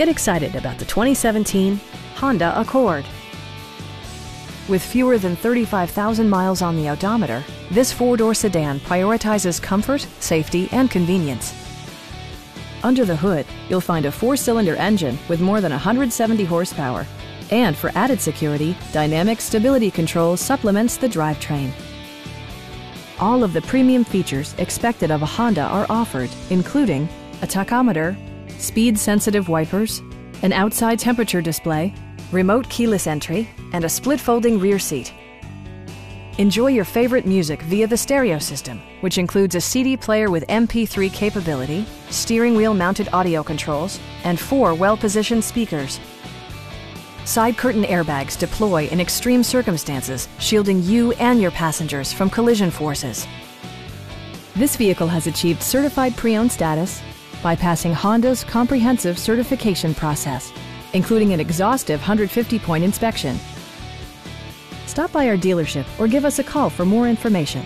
Get excited about the 2017 Honda Accord. With fewer than 35,000 miles on the odometer, this four-door sedan prioritizes comfort, safety, and convenience. Under the hood, you'll find a four-cylinder engine with more than 170 horsepower. And for added security, Dynamic Stability Control supplements the drivetrain. All of the premium features expected of a Honda are offered, including a tachometer, speed-sensitive wipers, an outside temperature display, remote keyless entry, and a split folding rear seat. Enjoy your favorite music via the stereo system, which includes a CD player with MP3 capability, steering wheel mounted audio controls, and four well-positioned speakers. Side curtain airbags deploy in extreme circumstances, shielding you and your passengers from collision forces. This vehicle has achieved certified pre-owned status by passing Honda's comprehensive certification process, including an exhaustive 150-point inspection. Stop by our dealership or give us a call for more information.